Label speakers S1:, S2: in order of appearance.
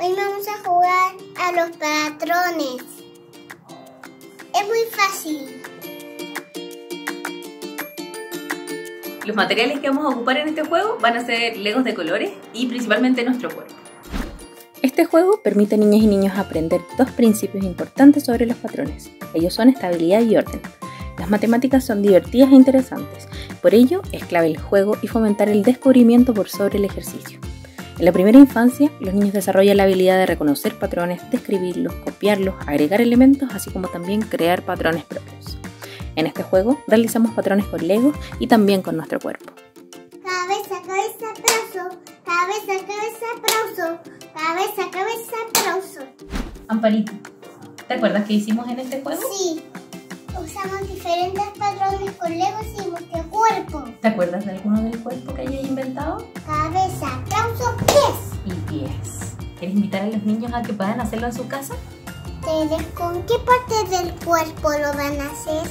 S1: Hoy vamos a jugar a los patrones. Es muy fácil.
S2: Los materiales que vamos a ocupar en este juego van a ser legos de colores y principalmente nuestro cuerpo.
S3: Este juego permite a niñas y niños aprender dos principios importantes sobre los patrones. Ellos son estabilidad y orden. Las matemáticas son divertidas e interesantes, por ello es clave el juego y fomentar el descubrimiento por sobre el ejercicio. En la primera infancia, los niños desarrollan la habilidad de reconocer patrones, describirlos, copiarlos, agregar elementos, así como también crear patrones propios. En este juego realizamos patrones con Legos y también con nuestro cuerpo.
S1: Cabeza, cabeza, brazo. Cabeza, cabeza, brazo. Cabeza, cabeza, brazo.
S2: Amparito, ¿te acuerdas qué hicimos en este juego?
S1: Sí. Usamos diferentes patrones con Legos y nuestro cuerpo.
S2: ¿Te acuerdas de alguno del cuerpo que hayas inventado? ¿Quieres invitar a los niños a que puedan hacerlo en su casa?
S1: ¿Ustedes con qué parte del cuerpo lo van a hacer?